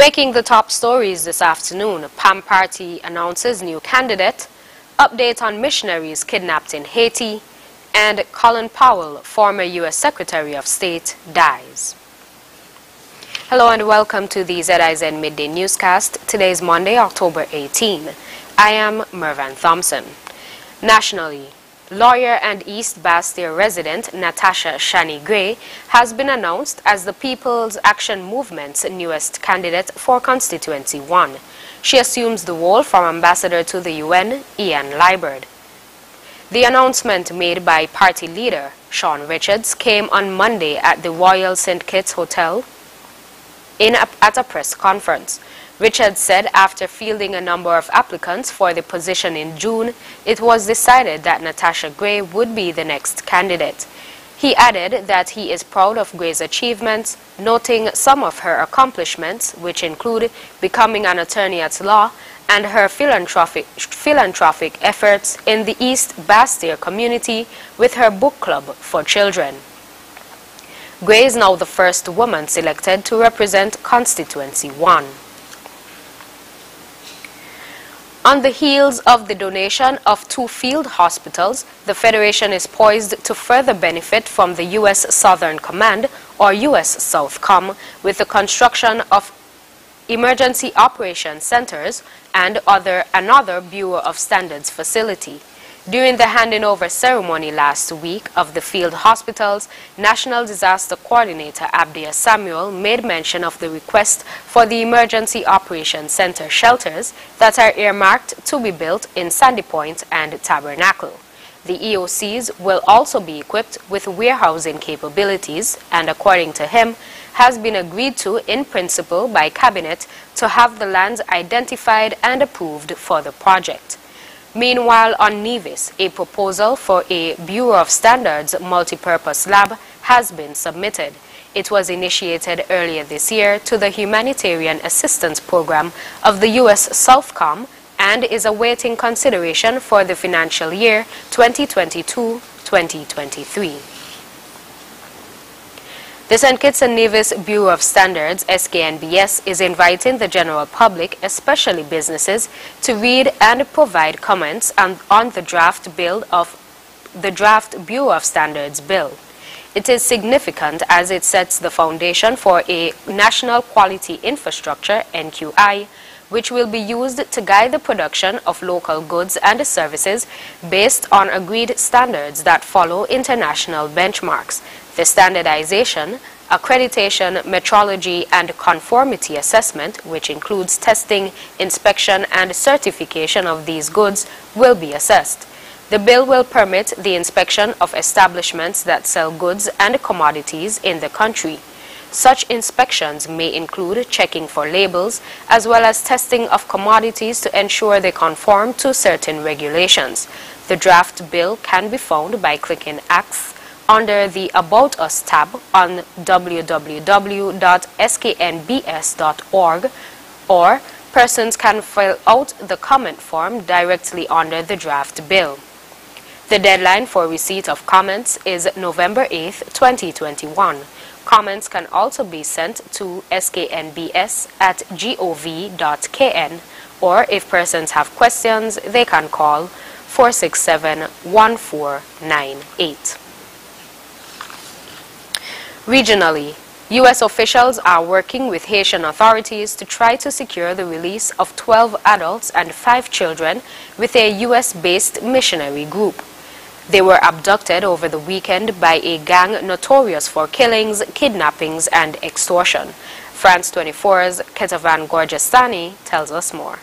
Making the top stories this afternoon, PAM Party announces new candidate, update on missionaries kidnapped in Haiti, and Colin Powell, former U.S. Secretary of State, dies. Hello and welcome to the ZIZ Midday Newscast. Today is Monday, October 18. I am Mervan Thompson. Nationally, Lawyer and East Basseterre resident Natasha Shani Gray has been announced as the People's Action Movement's newest candidate for Constituency 1. She assumes the role from Ambassador to the UN, Ian Liburd. The announcement made by party leader Shawn Richards came on Monday at the Royal St. Kitts Hotel in a, at a press conference. Richards said after fielding a number of applicants for the position in June, it was decided that Natasha Gray would be the next candidate. He added that he is proud of Gray's achievements, noting some of her accomplishments, which include becoming an attorney at law and her philanthropic, philanthropic efforts in the East Basseterre community with her book club for children. Gray is now the first woman selected to represent Constituency 1. On the heels of the donation of two field hospitals, the Federation is poised to further benefit from the U.S. Southern Command, or U.S. Southcom, with the construction of emergency operation centers and other, another Bureau of Standards facility. During the handing over ceremony last week of the field hospitals, National Disaster Coordinator Abdias Samuel made mention of the request for the Emergency Operations Center shelters that are earmarked to be built in Sandy Point and Tabernacle. The EOCs will also be equipped with warehousing capabilities and, according to him, has been agreed to in principle by Cabinet to have the lands identified and approved for the project. Meanwhile, on Nevis, a proposal for a Bureau of Standards multipurpose lab has been submitted. It was initiated earlier this year to the Humanitarian Assistance Program of the U.S. Southcom and is awaiting consideration for the financial year 2022-2023. The St. Kitts and Nevis Bureau of Standards, SKNBS, is inviting the general public, especially businesses, to read and provide comments on, on the draft bill of the draft Bureau of Standards bill. It is significant as it sets the foundation for a national quality infrastructure, NQI, which will be used to guide the production of local goods and services based on agreed standards that follow international benchmarks. The standardization, accreditation, metrology, and conformity assessment, which includes testing, inspection, and certification of these goods, will be assessed. The bill will permit the inspection of establishments that sell goods and commodities in the country. Such inspections may include checking for labels as well as testing of commodities to ensure they conform to certain regulations. The draft bill can be found by clicking Acts under the About Us tab on www.sknbs.org or persons can fill out the comment form directly under the draft bill. The deadline for receipt of comments is November 8, 2021. Comments can also be sent to sknbs at gov.kn or if persons have questions, they can call 467 1498. Regionally, U.S. officials are working with Haitian authorities to try to secure the release of 12 adults and 5 children with a U.S.-based missionary group. They were abducted over the weekend by a gang notorious for killings, kidnappings, and extortion. France 24's Kethevane Gorjestani tells us more.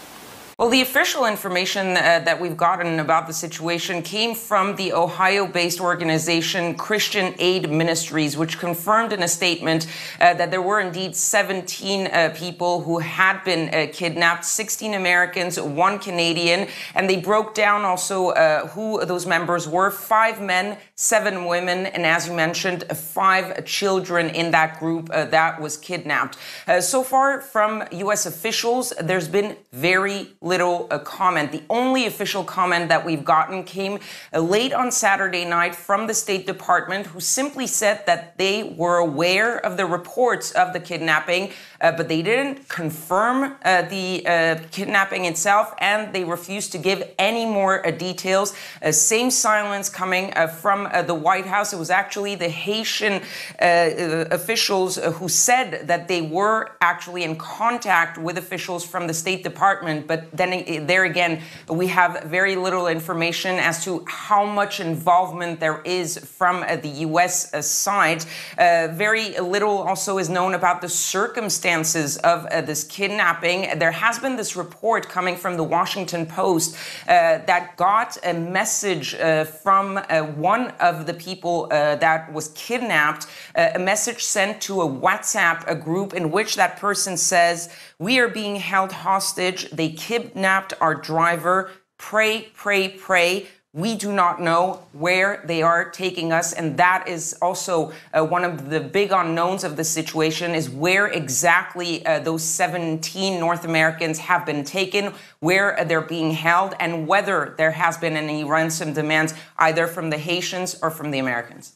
Well, the official information uh, that we've gotten about the situation came from the Ohio based organization Christian Aid Ministries, which confirmed in a statement uh, that there were indeed 17 uh, people who had been uh, kidnapped 16 Americans, one Canadian, and they broke down also uh, who those members were five men, seven women, and as you mentioned, five children in that group uh, that was kidnapped. so far, from U.S. officials, there's been very little uh, comment. The only official comment that we've gotten came uh, late on Saturday night from the State Department, who simply said that they were aware of the reports of the kidnapping, uh, but they didn't confirm uh, the uh, kidnapping itself, and they refused to give any more uh, details. same silence coming from the White House. It was actually the Haitian officials who said that they were actually in contact with officials from the State Department, but then there again, we have very little information as to how much involvement there is from uh, the U.S. Uh, side. Uh, very little also is known about the circumstances of this kidnapping. There has been this report coming from the Washington Post that got a message from one of the people that was kidnapped, a message sent to a WhatsApp group in which that person says, We are being held hostage. They kidnapped our driver. Pray, pray, pray. We do not know where they are taking us, and that is also uh, one of the big unknowns of the situation: is where exactly uh, those 17 North Americans have been taken, where they're being held, and whether there has been any ransom demands either from the Haitians or from the Americans.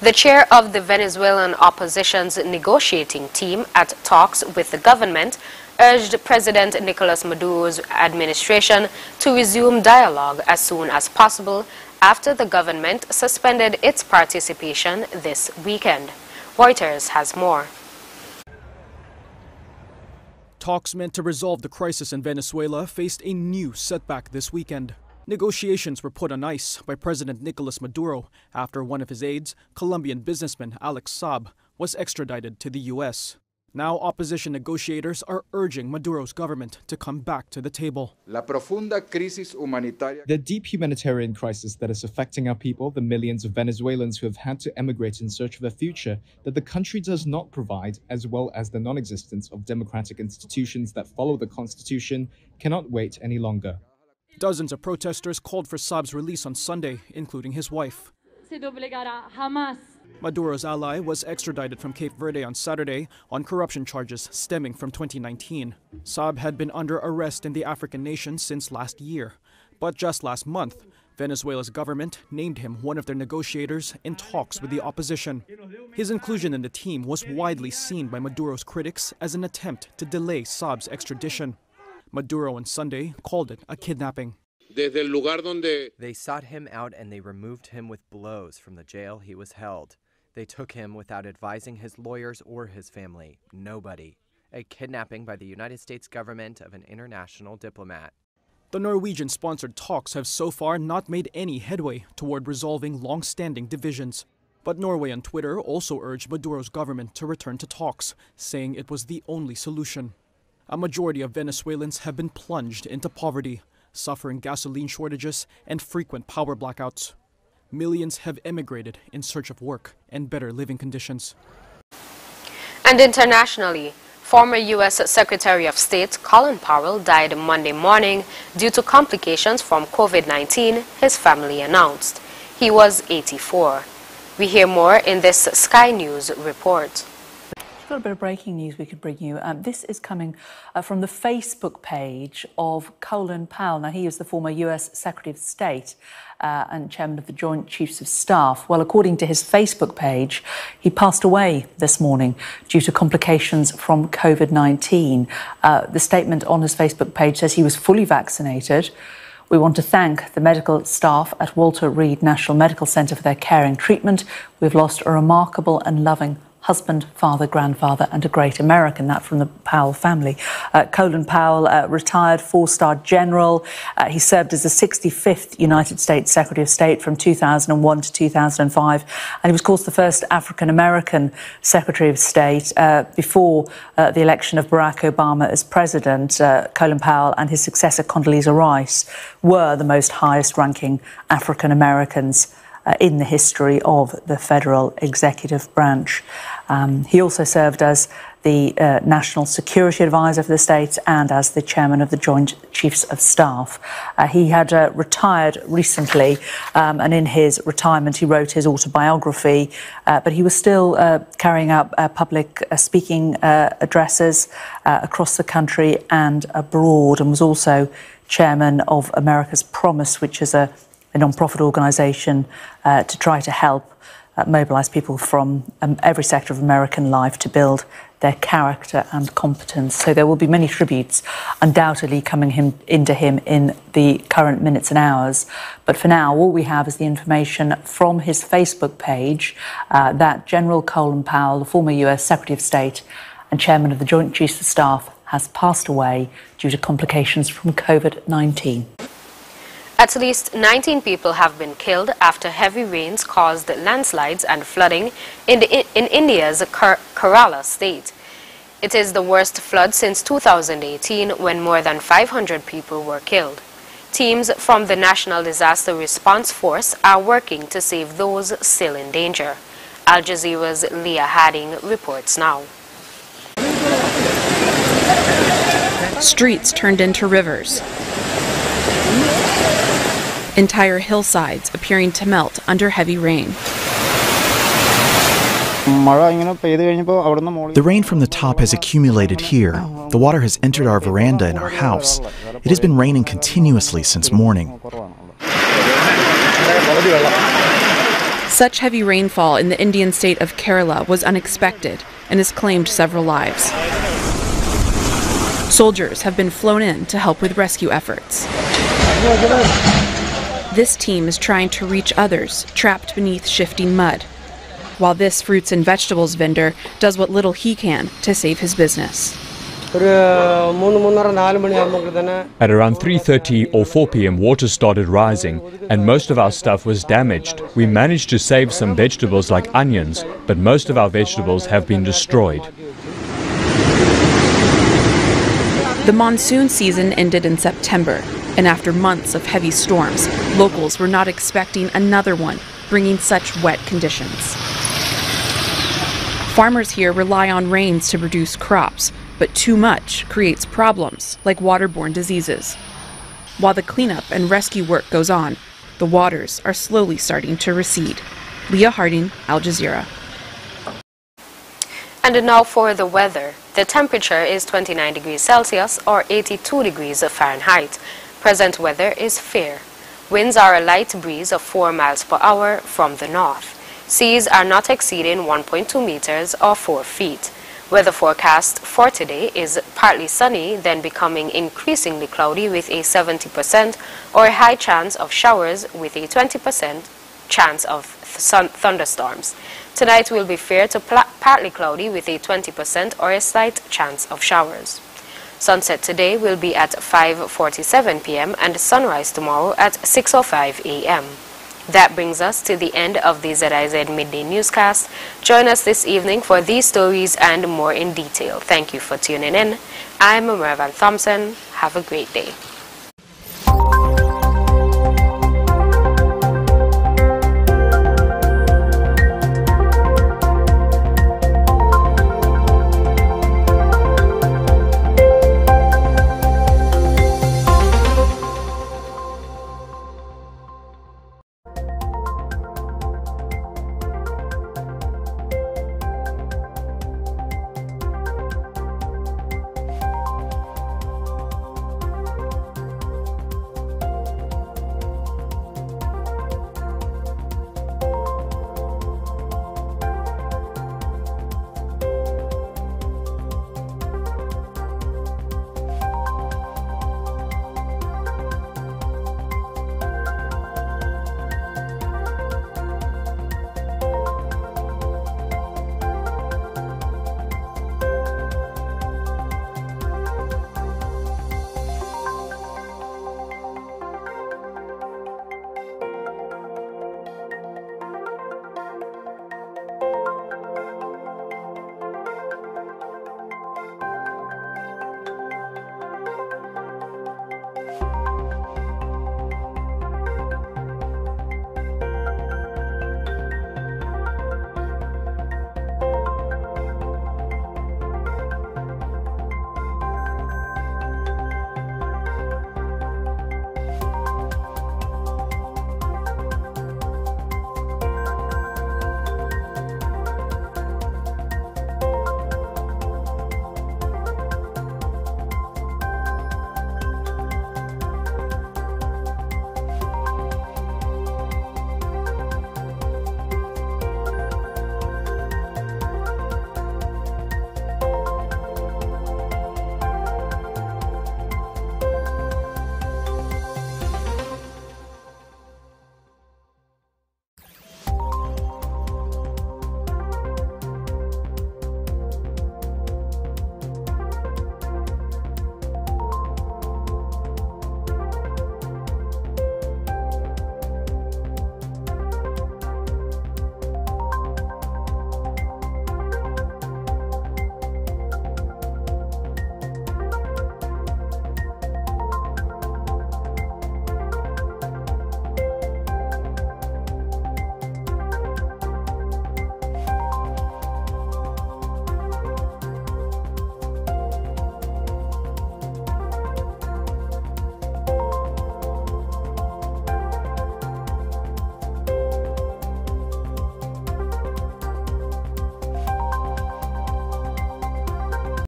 The chair of the Venezuelan opposition's negotiating team at talks with the government urged President Nicolas Maduro's administration to resume dialogue as soon as possible after the government suspended its participation this weekend. Reuters has more. Talks meant to resolve the crisis in Venezuela faced a new setback this weekend. Negotiations were put on ice by President Nicolas Maduro after one of his aides, Colombian businessman Alex Saab, was extradited to the U.S. Now, opposition negotiators are urging Maduro's government to come back to the table. The deep humanitarian crisis that is affecting our people, the millions of Venezuelans who have had to emigrate in search of a future that the country does not provide, as well as the non existence of democratic institutions that follow the constitution, cannot wait any longer. Dozens of protesters called for Saab's release on Sunday, including his wife. Maduro's ally was extradited from Cape Verde on Saturday on corruption charges stemming from 2019. Saab had been under arrest in the African nation since last year. But just last month, Venezuela's government named him one of their negotiators in talks with the opposition. His inclusion in the team was widely seen by Maduro's critics as an attempt to delay Saab's extradition. Maduro on Sunday called it a kidnapping. They sought him out and they removed him with blows from the jail he was held. They took him without advising his lawyers or his family. Nobody. A kidnapping by the United States government of an international diplomat. The Norwegian sponsored talks have so far not made any headway toward resolving long standing divisions. But Norway on Twitter also urged Maduro's government to return to talks, saying it was the only solution. A majority of Venezuelans have been plunged into poverty, suffering gasoline shortages and frequent power blackouts millions have emigrated in search of work and better living conditions. And internationally, former U.S. Secretary of State Colin Powell died Monday morning due to complications from COVID-19, his family announced. He was 84. We hear more in this Sky News report got a bit of breaking news we could bring you. Um, this is coming uh, from the Facebook page of Colin Powell. Now, he is the former US Secretary of State uh, and chairman of the Joint Chiefs of Staff. Well, according to his Facebook page, he passed away this morning due to complications from COVID 19. Uh, the statement on his Facebook page says he was fully vaccinated. We want to thank the medical staff at Walter Reed National Medical Centre for their caring treatment. We've lost a remarkable and loving husband, father, grandfather, and a great American. That from the Powell family. Uh, Colin Powell, uh, retired four star general. Uh, he served as the 65th United States Secretary of State from 2001 to 2005. And he was, of course, the first African American Secretary of State. Uh, before uh, the election of Barack Obama as president, uh, Colin Powell and his successor, Condoleezza Rice, were the most highest ranking African Americans in the history of the federal executive branch. Um, he also served as the uh, National Security Advisor for the States and as the Chairman of the Joint Chiefs of Staff. Uh, he had uh, retired recently, um, and in his retirement, he wrote his autobiography, uh, but he was still uh, carrying out uh, public speaking addresses across the country and abroad, and was also Chairman of America's Promise, which is a, a non profit organisation to try to help. Mobilise people from um, every sector of American life to build their character and competence. So there will be many tributes undoubtedly coming him, into him in the current minutes and hours. But for now, all we have is the information from his Facebook page uh, that General Colin Powell, the former US Secretary of State and Chairman of the Joint Chiefs of Staff, has passed away due to complications from COVID 19. At least 19 people have been killed after heavy rains caused landslides and flooding in, the, in India's Kerala state. It is the worst flood since 2018 when more than 500 people were killed. Teams from the National Disaster Response Force are working to save those still in danger. Al Jazeera's Leah Harding reports now. Streets turned into rivers entire hillsides appearing to melt under heavy rain. The rain from the top has accumulated here. The water has entered our veranda and our house. It has been raining continuously since morning. Such heavy rainfall in the Indian state of Kerala was unexpected and has claimed several lives. Soldiers have been flown in to help with rescue efforts. This team is trying to reach others trapped beneath shifting mud, while this fruits and vegetables vendor does what little he can to save his business. At around 3:30 or 4 p.m. water started rising and most of our stuff was damaged. We managed to save some vegetables like onions, but most of our vegetables have been destroyed. The monsoon season ended in September, and after months of heavy storms, locals were not expecting another one, bringing such wet conditions. Farmers here rely on rains to produce crops, but too much creates problems like waterborne diseases. While the cleanup and rescue work goes on, the waters are slowly starting to recede. Leah Harding, Al Jazeera. And now for the weather. The temperature is 29 degrees Celsius or 82 degrees Fahrenheit. Present weather is fair. Winds are a light breeze of 4 miles per hour from the north. Seas are not exceeding 1.2 meters or 4 feet. Weather forecast for today is partly sunny, then becoming increasingly cloudy with a 70% or a high chance of showers with a 20% chance of th thunderstorms. Tonight will be fair to partly cloudy with a 20% or a slight chance of showers. Sunset today will be at 5.47 p.m. and sunrise tomorrow at 6.05 a.m. That brings us to the end of the ZIZ Midday Newscast. Join us this evening for these stories and more in detail. Thank you for tuning in. I'm Mervan Thompson. Have a great day.